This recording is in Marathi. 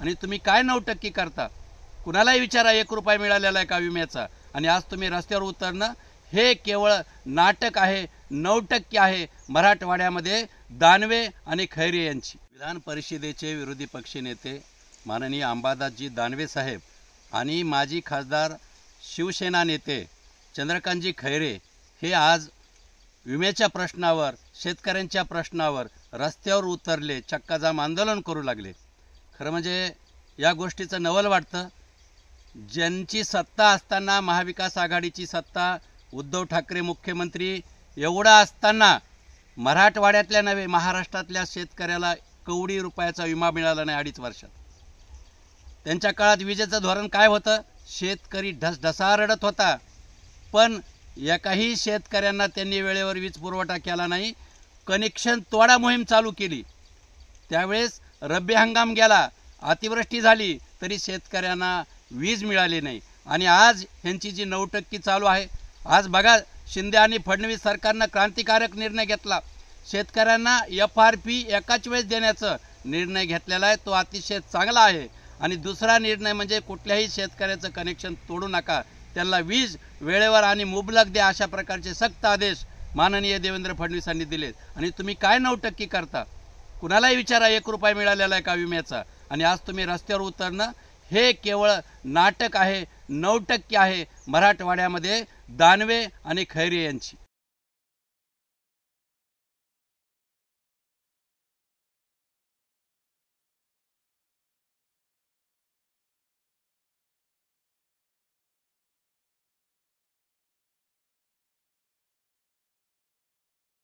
आणि तुम्ही काय नऊ टक्के करता? कुणालाही विचारा एक रुपया मिळालेला आहे का विम्याचा? आणि आज तुम्ही रस्त्यावर उतरणं हे केवळ नाटक आहे नऊ टक्के आहे मराठवाड्यामध्ये दानवे आणि खैरे यांची. विधान परिषदेचे विरोधी पक्षनेते माननीय अंबादासजी दानवे साहेब आणि माजी खासदार शिवसेना नेते चंद्रकांतजी खैरे हे आज विम्याच्या प्रश्नावर शेतकऱ्यांच्या प्रश्नावर रस्त्यावर उतरले चक्काजाम आंदोलन करू लागले. खरं म्हणजे या गोष्टीचं नवल वाटतं. ज्यांची सत्ता असताना महाविकास आघाडीची सत्ता उद्धव ठाकरे मुख्यमंत्री एवढा असताना मराठवाड्यातल्या नव्हे महाराष्ट्रातल्या शेतकऱ्याला कवडी रुपयाचा विमा मिळाला नाही अडीच वर्षात. त्यांच्या काळात विजेचं धोरण काय होतं? शेतकरी ढसढसा रडत होता. पण एकाही शेतकऱ्यांना त्यांनी वेळेवर वीज पुरवठा केला नाही. कनेक्शन तोडा मोहीम चालू केली. त्यावेळेस रब्बी हंगाम गेला अतिवृष्टी झाली तरी शेतकऱ्यांना वीज मिळाली नाही. आणि आज ह्यांची जी नऊ टक्की चालू आहे आज बघा शिंदे आणि फडणवीस सरकारनं क्रांतिकारक निर्णय घेतला. शेतकऱ्यांना एफ आर पी एकाच वेळेस देण्याचं निर्णय घेतलेला आहे तो अतिशय चांगला आहे. आणि दुसरा निर्णय म्हणजे कुठल्याही शेतकऱ्याचं कनेक्शन तोडू नका. त्यांना वीज वेळेवर आणि मुबलक द्या अशा प्रकारचे सक्त आदेश माननीय देवेंद्र फडणवीसांनी दिलेत. आणि तुम्ही काय नऊ टक्के करता? कुणालाही विचारा एक रुपया मिळालेला आहे का विम्याचा? आणि आज तुम्ही रस्त्यावर उतरणं हे केवळ नाटक आहे नऊ टक्के आहे मराठवाड्यामध्ये दानवे आणि खैरे यांची.